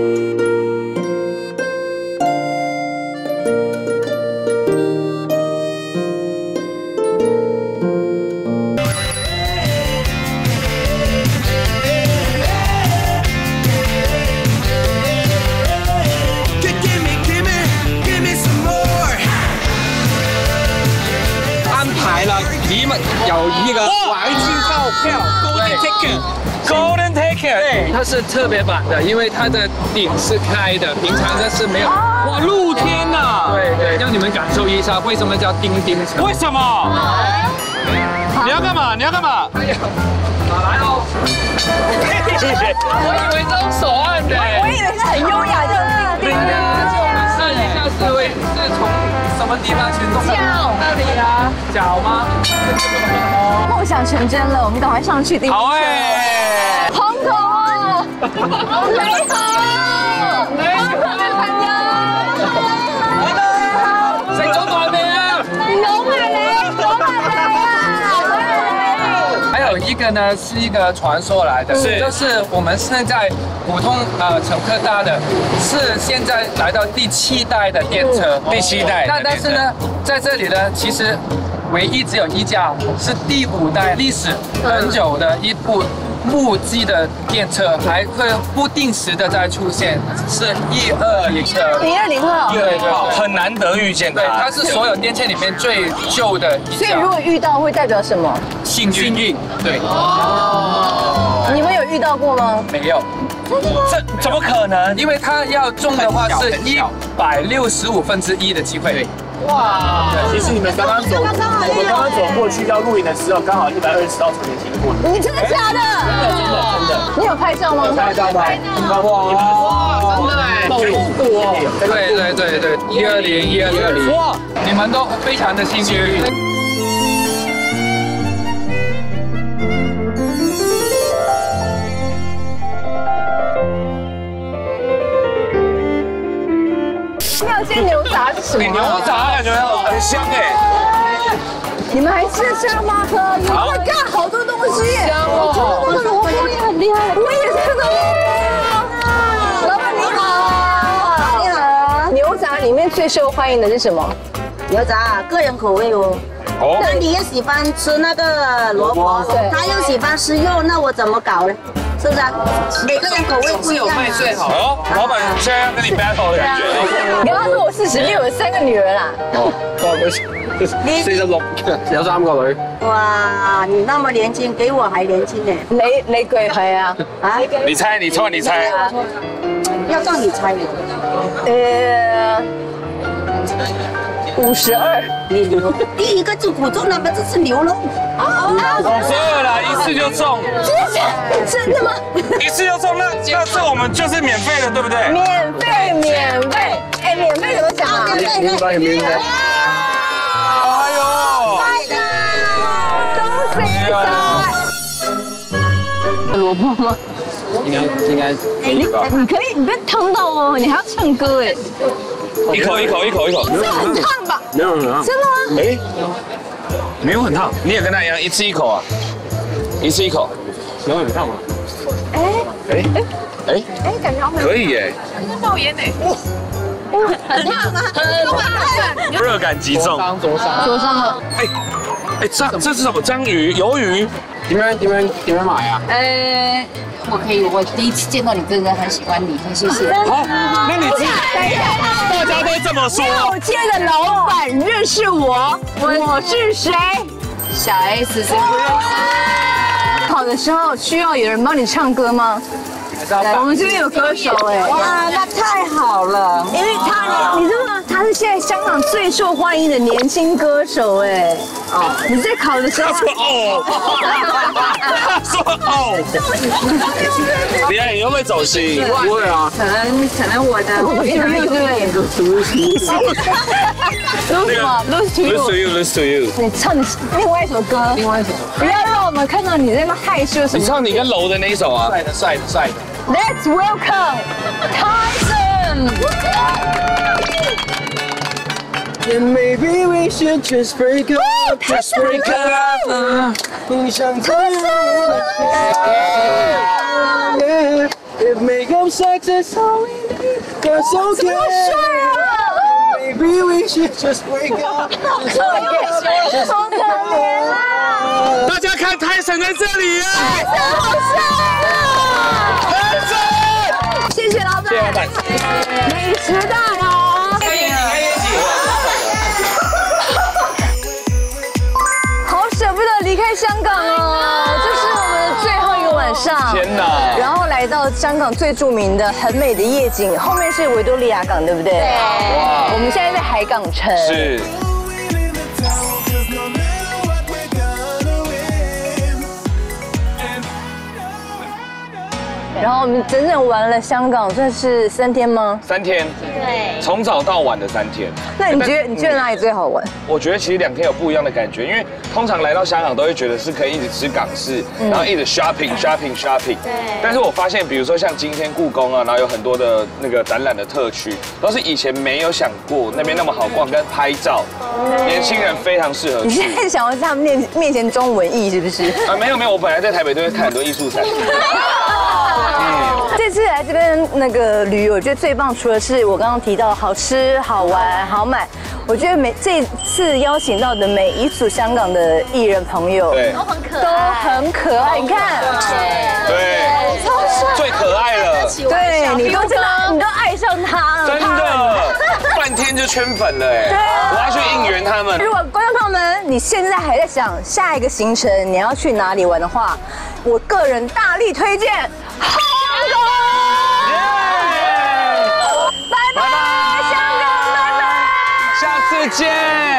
安排了 Ticket，Golden Ticket，对，它是特别版的，因为它的顶是开的，平常的是没有。哇，露天呐！对对，让你们感受一下为什么叫叮叮车。为什么？你要干嘛？你要干嘛？哎呀，哪来哦？我以为这种手按的，我以为是很优雅的叮叮而且我们试一下是位是从什么地方去动？脚那里啊，脚吗？梦想成真了，我们赶快上去。好哎，红头哦，雷好，雷好的朋友，成功還未啊？有马雷，有马雷啊！还有一个呢，是一个传说来的，是就是我们现在普通呃乘客搭的，是现在来到第七代的电车，第七代那但是呢，在这里呢，其实唯一只有一架是第五代，历史很久的一部木质的电车，还会不定时的在出现，是一二零的。零二零二，对对对，很难得遇见对，它它。是所有电车里面最旧的一家所以如。果遇到会代表什么？幸运运，对，你们有遇到过吗？没有。这怎么可能？因为它要中的话是一百六十五分之一的机会。哇其实你们刚刚走，我们刚刚走过去要露营的时候，刚好一百二十道从前经过。你真的假的？真的真的真的。你有拍照吗？拍照吗？哇，真的哎，暴露过。对对对对，一二零一二零，哇，你们都非常的幸运。香哎。你们还吃得下吗？哥，Oh my god，好多东西！我真的我我也很厉害，我也是萝卜。老板你好，你好。牛杂里面最受欢迎的是什么？牛杂个人口味哦。哦那你也喜欢吃那个萝卜，他又喜欢吃肉，那我怎么搞呢？是不是啊？每个人口味不一样啊。哦，老板现在要跟你 battle 的感觉。你刚刚说我四十六，有三个女人啊。四十六，有三個女。哇，你那么年轻，比我还年轻呢。你你句係啊？啊，你猜，你猜，你猜。要让你猜的。呃，五十二。第一个就苦中那么就是牛肉。五十二啦，一次就中，真的吗？一次就中，那那这我们就是免费的，对不对？免费，免费。哎，免费怎么讲啊？明白明白。哎呦，恭喜发！萝卜吗？应该应该你你可以，你不要烫到哦，你还要唱歌哎，一口一口一口一口，没有很烫吧？没有很烫。真的吗？哎，没有很烫，你也跟他一样，一次一口啊，一次一口，有很烫吗？哎哎哎，哎，感觉好美，可以耶，冒烟呢。很烫，很烫。热感极重。灼伤灼伤了。哎哎，章这是什么？章鱼、鱿鱼，點樣點樣點樣買啊？呃，我可以，我第一次见到你，真的很喜欢你，很谢谢。好，那你记，等一下，大家都这么说。六街的老板认识我，我是谁？小 S 谁不认识？考的时候需要有人帮你唱歌吗？我们这边有歌手哎，哇，那太好了。因为他，你知道吗？他是现在香港最受欢迎的年轻歌手哎。哦，你在考的时候他，说哦，他说哦，李安，你会不会走心？不会啊。可能可能我的我有没有对？录什么？Lose to Lose to you。you, lose to you。你唱另外一首歌，另外一首，不要让我们看到你在那么害羞什么。你唱你跟楼的那一首啊。帅的帅的帅的。Let's welcome Tyson。 And maybe we should just break up, just break up. 你想怎样？ It may come success all we need, that's okay. Maybe we should just wake up. 好可怜啊！大家看泰神在这里耶！好帅啊！ 美食大王，开眼睛，开业绩。好舍不得离开香港哦，这是我们的最后一个晚上。天哪！然后来到香港最著名的很美的夜景，后面是维多利亚港，对不对？对。哇我们现在在海港城。。是。然后我们整整玩了香港，算是三天吗？三天，对，从早到晚的三天。那你觉得你觉得哪里最好玩？我觉得其实两天有不一样的感觉，因为通常来到香港都会觉得是可以一直吃港式，然后一直 shopping shopping shopping。对。但是我发现，比如说像今天故宫啊，然后有很多的那个展览的特区，都是以前没有想过那边那么好逛跟拍照，年轻人非常适合你现。在想要在他们面面前装文艺是不是？啊，没有没有，我本来在台北都会看很多艺术展。这次来这边那个旅游，我觉得最棒，除了是我刚刚提到好吃、好玩、好买，我觉得每这次邀请到的每一组香港的艺人朋友，对。都很可爱，都很可爱。你看，对，超帅，最可爱了，对你都真的，你都爱上他。了，就圈粉了哎。对啊我要去应援他们。如果观众朋友们，你现在还在想下一个行程你要去哪里玩的话，我个人大力推荐香港。拜拜，香港，拜拜。下次见。